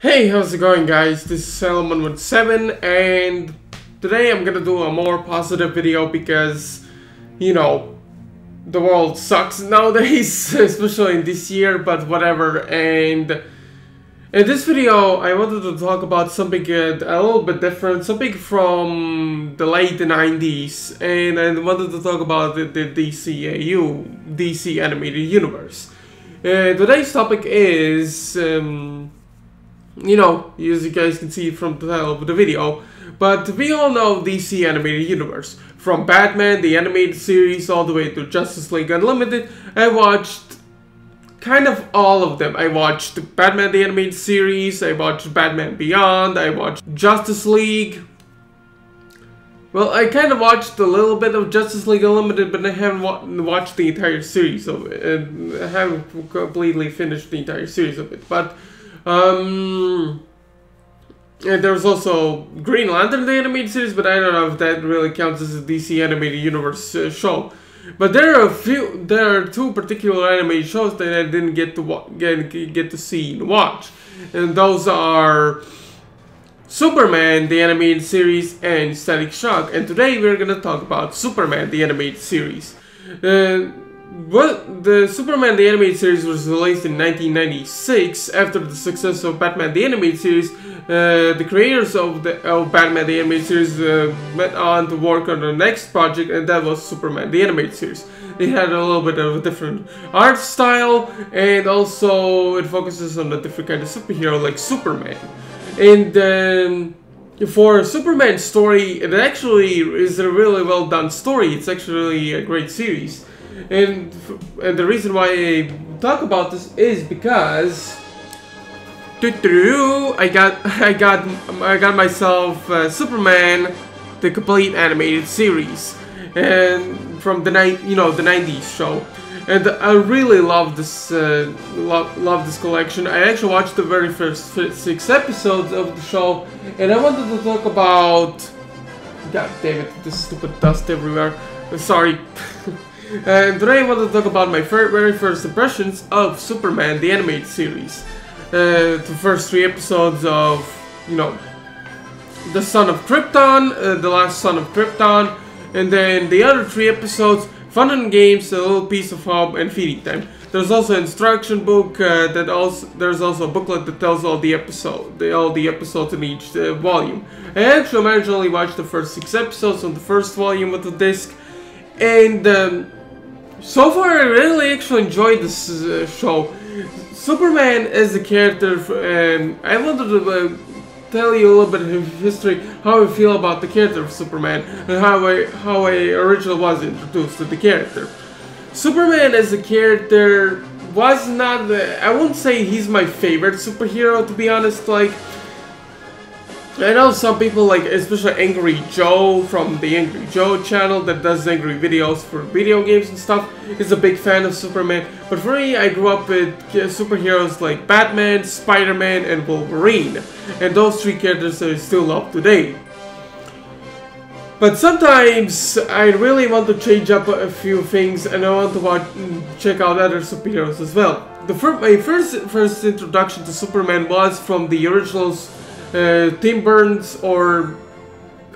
Hey, how's it going guys? This is Asylum117 and today I'm gonna do a more positive video because, you know, the world sucks nowadays, especially in this year, but whatever. And in this video, I wanted to talk about something uh, a little bit different, something from the late 90s, and I wanted to talk about the, the DCAU, DC Animated Universe. Uh, today's topic is... Um, you know, as you guys can see from the title of the video. But we all know DC Animated Universe. From Batman, the animated series, all the way to Justice League Unlimited, I watched kind of all of them. I watched Batman the Animated Series, I watched Batman Beyond, I watched Justice League. Well, I kind of watched a little bit of Justice League Unlimited, but I haven't wa watched the entire series of it. And I haven't completely finished the entire series of it. But um, also Green Lantern, the animated series, but I don't know if that really counts as a DC animated universe uh, show. But there are a few, there are two particular animated shows that I didn't get to get get to see and watch, and those are Superman, the animated series, and Static Shock. And today we're gonna talk about Superman, the animated series. Uh, well, the Superman the Animated Series was released in 1996 after the success of Batman the Animated Series. Uh, the creators of the of Batman the Animated Series uh, went on to work on the next project, and that was Superman the Animated Series. It had a little bit of a different art style, and also it focuses on a different kind of superhero like Superman. And um, for Superman's story, it actually is a really well done story. It's actually a great series. And, and the reason why I talk about this is because I got I got I got myself uh, Superman, the complete animated series, and from the night you know the '90s show, and I really love this uh, love love this collection. I actually watched the very first six episodes of the show, and I wanted to talk about. God damn it! This stupid dust everywhere. Sorry. And today I want to talk about my very first impressions of Superman, the animated series. Uh, the first three episodes of, you know, The Son of Krypton, uh, The Last Son of Krypton, and then the other three episodes, Fun and Games, A Little Piece of Home, and Feeding Time. There's also an instruction book uh, that also there's also a booklet that tells all the episode the, all the episodes in each uh, volume. I actually managed to only watch the first six episodes on the first volume of the disc, and um, so far, I really actually enjoyed this uh, show. Superman as a character, um, I wanted to uh, tell you a little bit of history, how I feel about the character of Superman, and how I, how I originally was introduced to the character. Superman as a character was not, I won't say he's my favorite superhero, to be honest, like, I know some people like, especially Angry Joe from the Angry Joe channel that does angry videos for video games and stuff, is a big fan of Superman. But for me, I grew up with superheroes like Batman, Spider-Man, and Wolverine. And those three characters are still love today. But sometimes I really want to change up a few things and I want to watch, mm, check out other superheroes as well. The fir my first first introduction to Superman was from the originals uh, Tim Burton or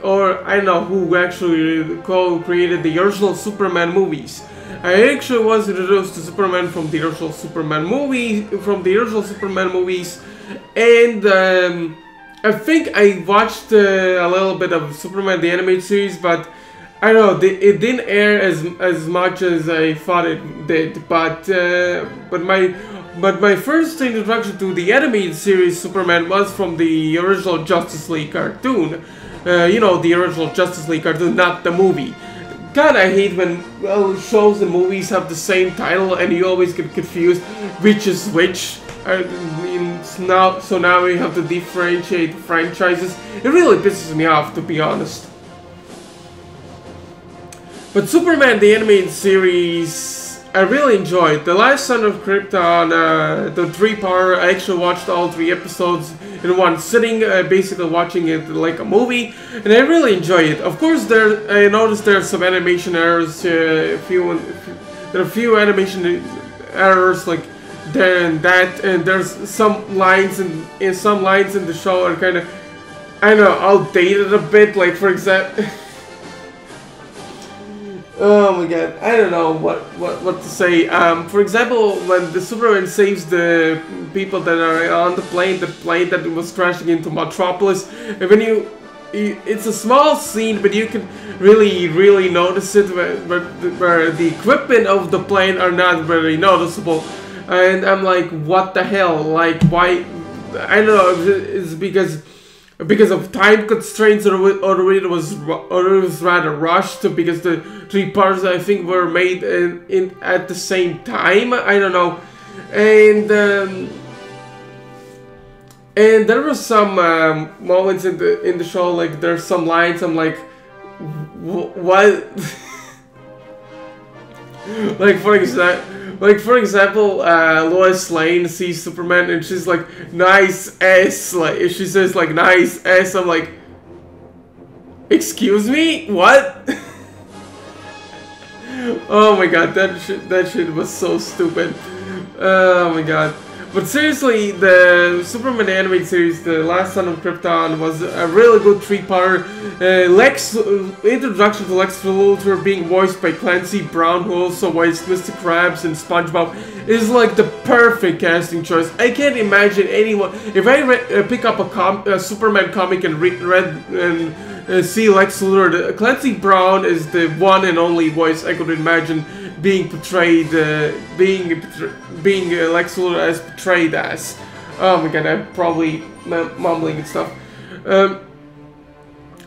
or I don't know who actually co-created the original Superman movies. I actually was introduced to Superman from the original Superman movie, from the original Superman movies, and um, I think I watched uh, a little bit of Superman the animated series, but I don't know, it didn't air as as much as I thought it did. But uh, but my but my first introduction to the animated series Superman was from the original Justice League cartoon. Uh, you know, the original Justice League cartoon, not the movie. God, I hate when well, shows and movies have the same title and you always get confused which is which. I mean, now, so now we have to differentiate franchises. It really pisses me off, to be honest. But Superman, the animated series, I really enjoyed The Last Son of Krypton, uh, the three-part, I actually watched all three episodes in one sitting, uh, basically watching it like a movie, and I really enjoy it. Of course, there I noticed there are some animation errors, uh, a few, there are a few animation errors, like than that. And there's some lines in, in some lines in the show are kind of I don't know outdated a bit. Like for example. Oh my god, I don't know what, what, what to say. Um, for example, when the Superman saves the people that are on the plane, the plane that was crashing into Metropolis, and when you, it's a small scene, but you can really, really notice it where, where, where the equipment of the plane are not very noticeable. And I'm like, what the hell? Like, why? I don't know, it's because because of time constraints or, or it was or it was rather rushed because the three parts I think were made in, in at the same time I don't know. And um, and there were some um, moments in the in the show like there's some lines I'm like what? Like for example like for example, uh, Lois Lane sees Superman and she's like, "Nice ass." Like she says like "nice ass," I'm like, "Excuse me, what?" oh my god, that shit, that shit was so stupid. Oh my god. But seriously, the Superman animated series, The Last Son of Krypton, was a really good three-parter. Uh, Lex, uh, introduction to Lex Luthor being voiced by Clancy Brown, who also voiced Mr. Krabs and SpongeBob, is like the perfect casting choice. I can't imagine anyone. If I uh, pick up a, com a, Superman comic and read, read and uh, see Lex Luthor, Clancy Brown is the one and only voice I could imagine being portrayed, uh, being being uh, Lex Luthor as portrayed as. Oh my god, I'm probably mumbling and stuff. Um,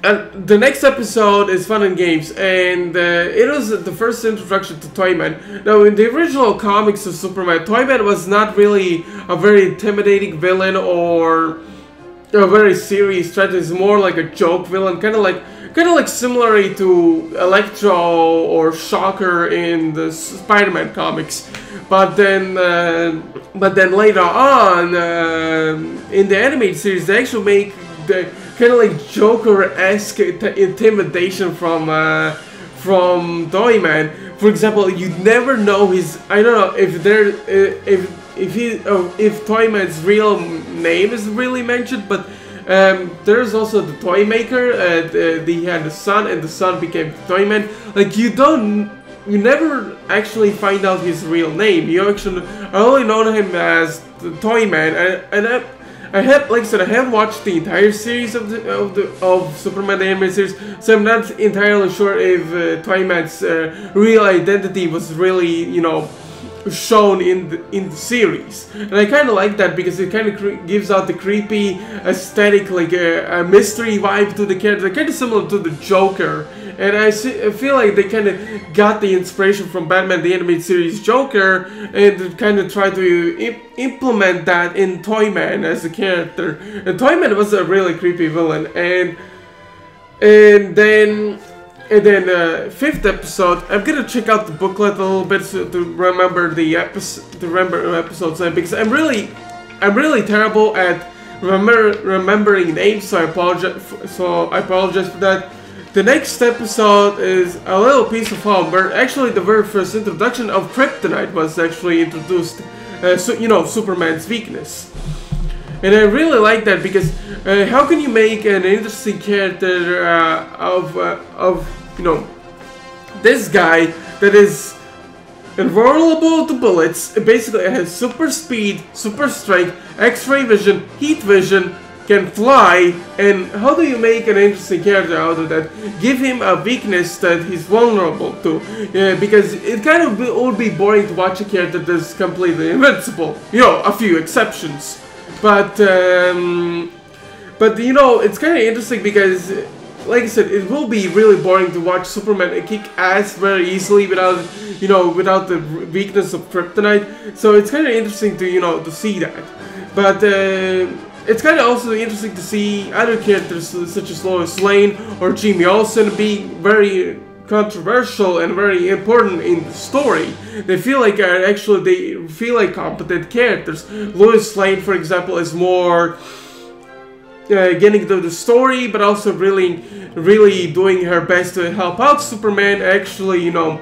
and the next episode is Fun and Games, and uh, it was the first introduction to Toyman. Now, in the original comics of Superman, Toyman was not really a very intimidating villain or a very serious threat. It's more like a joke villain, kind of like kind of like similar to Electro or Shocker in the Spider-Man comics. But then, uh, but then later on uh, in the animated series, they actually make the kind of like Joker-esque intimidation from uh, from Toyman. For example, you never know his. I don't know if there uh, if if he uh, if Toyman's real name is really mentioned, but um, there's also the toy maker. Uh, the, the, he had the son, and the son became Toyman. Like you don't, you never actually find out his real name. You actually, I only know him as the Toyman, and, and I, I have, like I said, I have watched the entire series of the of the of Superman the animated series, so I'm not entirely sure if uh, Toyman's uh, real identity was really, you know, shown in the, in the series. And I kind of like that because it kind of gives out the creepy aesthetic, like a, a mystery vibe to the character, kind of similar to the Joker. And I, see, I feel like they kind of got the inspiration from Batman the Animated Series Joker and kind of tried to imp implement that in Toyman as a character. And Toyman was a really creepy villain. And and then and then uh, fifth episode, I'm gonna check out the booklet a little bit to, to remember the episode, to remember episodes uh, because I'm really, I'm really terrible at remember remembering names. So I apologize. So I apologize for that. The next episode is a little piece of home where actually the very first introduction of Kryptonite was actually introduced. Uh, so you know Superman's weakness. And I really like that because uh, how can you make an interesting character uh, of, uh, of, you know, this guy that is invulnerable to bullets, basically has super speed, super strength, x-ray vision, heat vision, can fly, and how do you make an interesting character out of that? Give him a weakness that he's vulnerable to, yeah, because it kind of would be boring to watch a character that's completely invincible. You know, a few exceptions. But, um, but you know, it's kind of interesting because, like I said, it will be really boring to watch Superman kick ass very easily without, you know, without the weakness of Kryptonite. So it's kind of interesting to, you know, to see that. But, uh, it's kind of also interesting to see other characters such as Lois Lane or Jimmy Olsen be very controversial and very important in the story. They feel like are actually they feel like competent characters. Lois Lane, for example, is more uh, getting to the story, but also really, really doing her best to help out Superman. Actually, you know,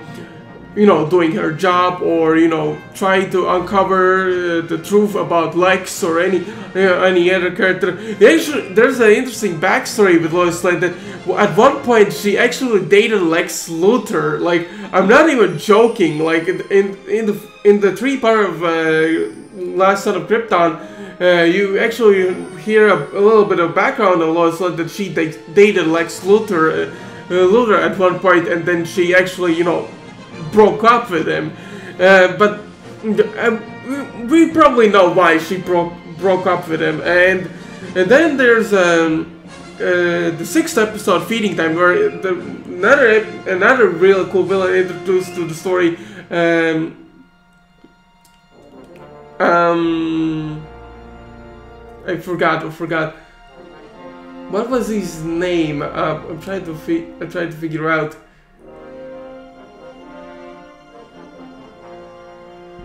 you know, doing her job or you know, trying to uncover uh, the truth about Lex or any uh, any other character. There's an interesting backstory with Lois Lane that at one point she actually dated Lex Luthor. Like, I'm not even joking. Like in in the in the three part of uh, Last Son of Krypton. Uh, you actually hear a, a, little bit of background on Lois Lane that she dated Lex Luthor, uh, Luthor at one point, and then she actually, you know, broke up with him. Uh, but uh, we probably know why she broke broke up with him. And and then there's um, uh, the sixth episode, Feeding Time, where the, another another real cool villain introduced to the story. Um, um, I forgot. I forgot. What was his name? Uh, I'm trying to fi I'm trying to figure out.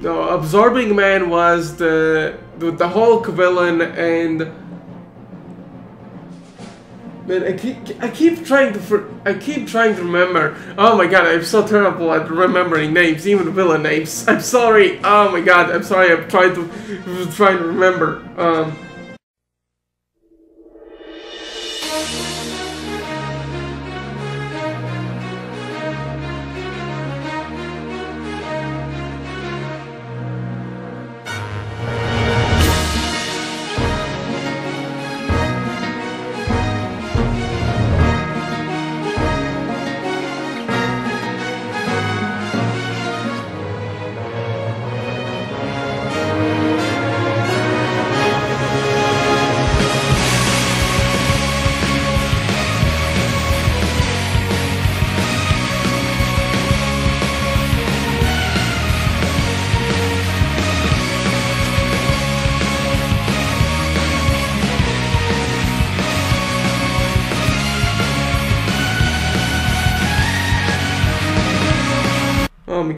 No, Absorbing Man was the the, the Hulk villain and man, I keep I keep trying to I keep trying to remember. Oh my god, I'm so terrible at remembering names, even villain names. I'm sorry. Oh my god, I'm sorry. I'm trying to trying to remember. Um,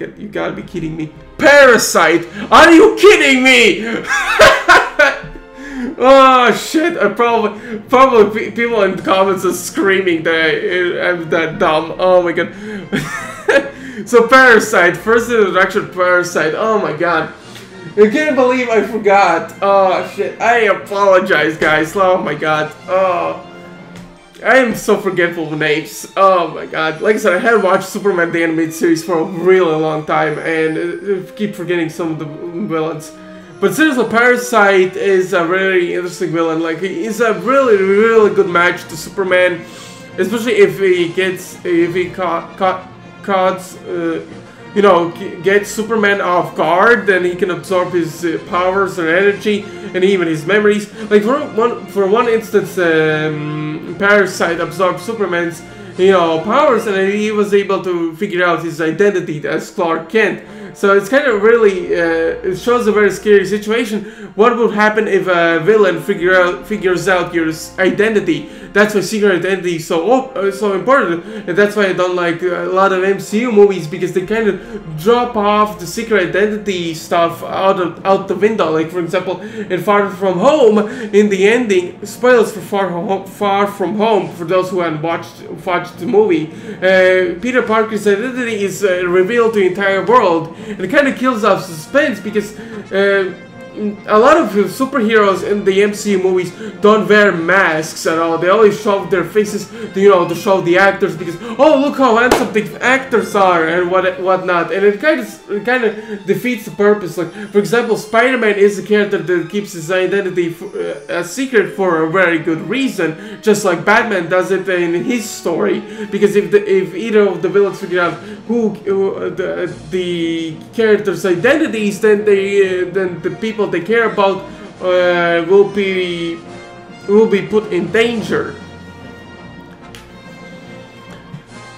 You gotta be kidding me. Parasite! Are you kidding me? oh shit! I probably probably people in the comments are screaming that I'm that dumb. Oh my god. so Parasite, first introduction Parasite. Oh my god. I can't believe I forgot. Oh shit. I apologize guys. Oh my god. Oh. I am so forgetful of names. Oh my god. Like I said, I had watched Superman the Animated Series for a really long time and I keep forgetting some of the villains. But seriously, Parasite is a really interesting villain. Like, he's a really, really good match to Superman. Especially if he gets, if he caught, caught, caught uh, you know, get Superman off guard, then he can absorb his uh, powers and energy, and even his memories. Like for one, for one instance, um, Parasite absorbed Superman's, you know, powers, and he was able to figure out his identity as Clark Kent. So it's kind of really, uh, it shows a very scary situation. What would happen if a villain figure out figures out your identity? that's why secret identity is so uh, so important, and that's why I don't like a lot of MCU movies because they kind of drop off the secret identity stuff out of out the window. Like for example, in Far From Home, in the ending, spoilers for Far Home, Far From Home for those who haven't watched watched the movie. Uh, Peter Parker's identity is uh, revealed to the entire world, and it kind of kills off suspense because. Uh, a lot of superheroes in the MCU movies don't wear masks at all. They always show their faces, to, you know, to show the actors because oh look how handsome the actors are and what whatnot. And it kind of kind of defeats the purpose. Like for example, Spider-Man is a character that keeps his identity uh, a secret for a very good reason, just like Batman does it in his story. Because if the, if either of the villains figure out who, who uh, the the character's identities, then they uh, then the people people they care about uh, will be will be put in danger.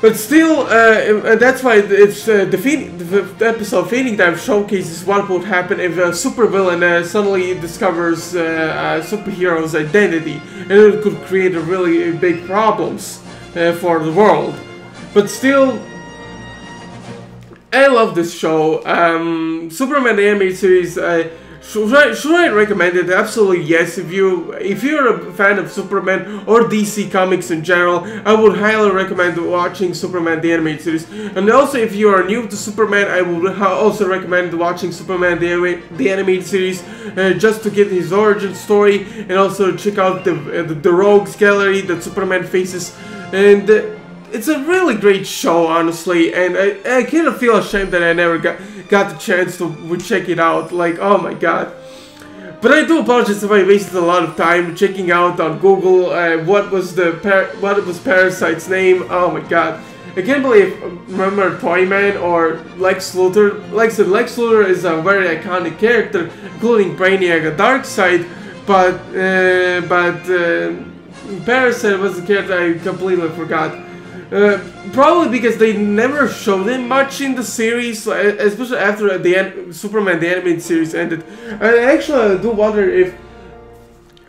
But still, uh, that's why it's uh, the, the episode Feeding Time showcases what would happen if a supervillain uh, suddenly discovers uh, a superhero's identity, and it could create really big problems uh, for the world. But still, I love this show. Um, Superman the animated series. Should I, should I recommend it? Absolutely yes. If you if you're a fan of Superman or DC comics in general, I would highly recommend watching Superman the animated series. And also, if you are new to Superman, I would also recommend watching Superman the, the animated series uh, just to get his origin story and also check out the uh, the, the Rogues Gallery that Superman faces and. Uh, it's a really great show, honestly, and I, I kind of feel ashamed that I never got got the chance to check it out. Like, oh my god. But I do apologize if I wasted a lot of time checking out on Google uh, what was the what was Parasite's name. Oh my god. I can't believe, remember Toyman or Lex Luthor? Like I said, Lex Luthor is a very iconic character, including Brainiac, a Darkseid, but, uh, but, uh, Parasite was a character I completely forgot. Uh, probably because they never showed him much in the series, especially after the Superman the animated series ended. I actually I do wonder if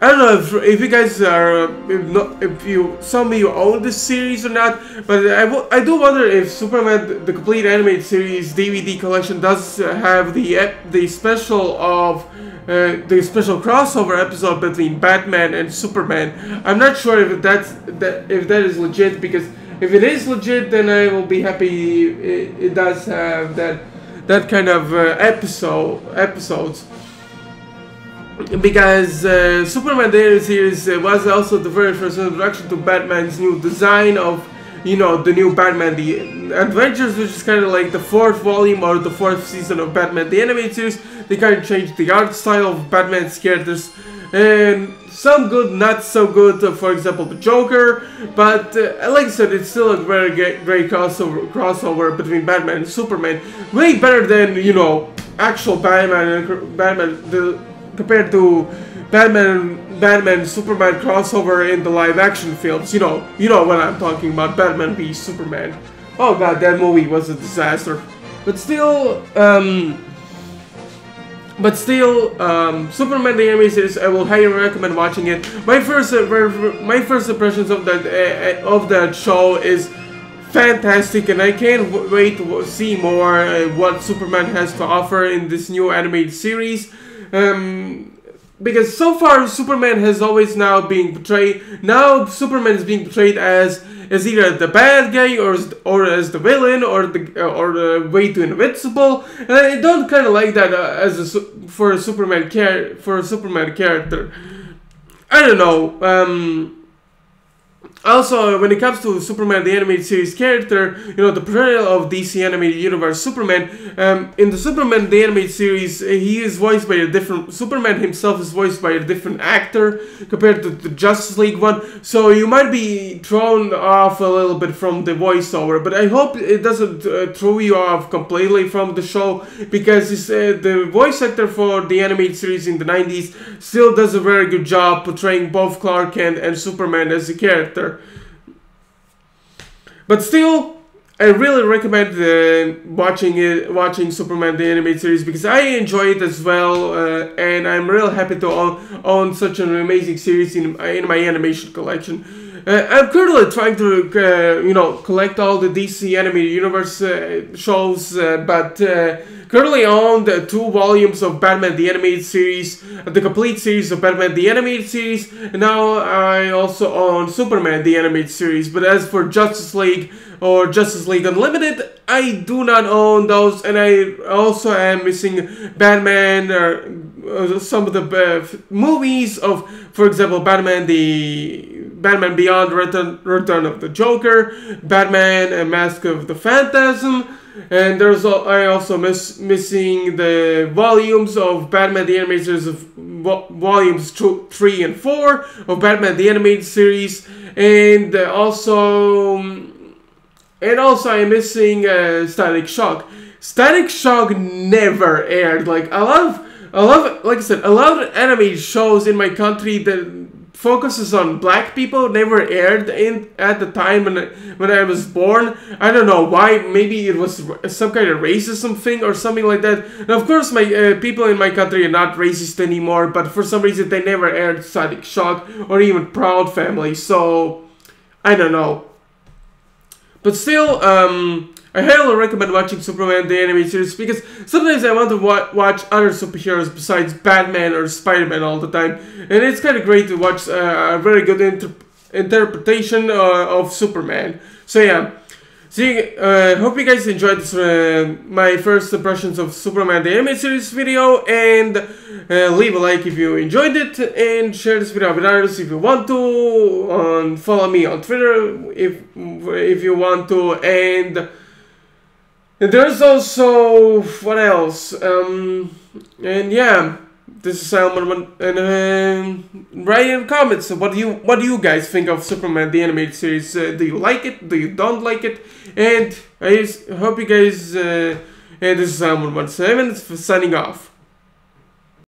I don't know if, if you guys are if, not, if you some of you own this series or not, but I, I do wonder if Superman the complete animated series DVD collection does have the the special of uh, the special crossover episode between Batman and Superman. I'm not sure if that's that if that is legit because if it is legit, then I will be happy. It, it does have that that kind of uh, episode episodes. Because uh, Superman the series uh, was also the very first introduction to Batman's new design of you know the new Batman the Adventures which is kind of like the fourth volume or the fourth season of Batman the animated series. They kind of changed the art style of Batman's characters and some good, not so good, uh, for example, the Joker, but uh, like I said, it's still a very great, crossover, crossover between Batman and Superman. Way better than, you know, actual Batman and Batman, the, compared to Batman, Batman, Superman crossover in the live action films. You know, you know what I'm talking about, Batman v Superman. Oh god, that movie was a disaster. But still, um, but still, um, Superman the Animated Series, I will highly recommend watching it. My first, uh, my first impressions of that uh, of that show is fantastic, and I can't wait to see more uh, what Superman has to offer in this new animated series. Um, because so far Superman has always now been portrayed. Now Superman is being portrayed as as either the bad guy or as, or as the villain or the uh, or the way to invincible. And I don't kind of like that uh, as a for a Superman char- for a Superman character. I don't know. Um, also, when it comes to Superman, the animated series character, you know, the portrayal of DC animated universe Superman, um, in the Superman, the animated series, he is voiced by a different, Superman himself is voiced by a different actor compared to the Justice League one, so you might be thrown off a little bit from the voiceover, but I hope it doesn't uh, throw you off completely from the show, because uh, the voice actor for the animated series in the 90s still does a very good job portraying both Clark Kent and Superman as a character. But still, I really recommend uh, watching it, watching Superman the animated series because I enjoy it as well, uh, and I'm real happy to own, own such an amazing series in, in my animation collection. Uh, I'm currently trying to, uh, you know, collect all the DC animated universe uh, shows, uh, but currently own the two volumes of Batman the Animated Series, the complete series of Batman the Animated Series, and now I also own Superman the Animated Series. But as for Justice League or Justice League Unlimited, I do not own those, and I also am missing Batman or uh, some of the uh, movies of, for example, Batman the Batman Beyond Return, Return of the Joker, Batman and Mask of the Phantasm, and there's I also miss missing the volumes of Batman the Animated Series of volumes two, three and four of Batman the Animated Series, and also and also I'm missing uh, Static Shock. Static Shock never aired. Like a of a lot of, like I said, a lot of anime shows in my country that focuses on black people never aired in at the time when I, when I was born. I don't know why. Maybe it was some kind of racism thing or something like that. And of course, my uh, people in my country are not racist anymore. But for some reason, they never aired Static Shock or even Proud Family. So I don't know. But still, um, I highly recommend watching Superman the animated series because sometimes I want to wa watch other superheroes besides Batman or Spider-Man all the time, and it's kind of great to watch uh, a very good inter interpretation uh, of Superman. So yeah. See, uh, hope you guys enjoyed this, uh, my first impressions of Superman the Animated Series video, and uh, leave a like if you enjoyed it, and share this video with others if you want to, and follow me on Twitter if if you want to, and there's also, what else, um, and yeah, this is Asylum, and um, write in the comments what do you what do you guys think of Superman the animated series? Uh, do you like it? Do you don't like it? And I hope you guys. Uh, and this is Asylum one seven signing off.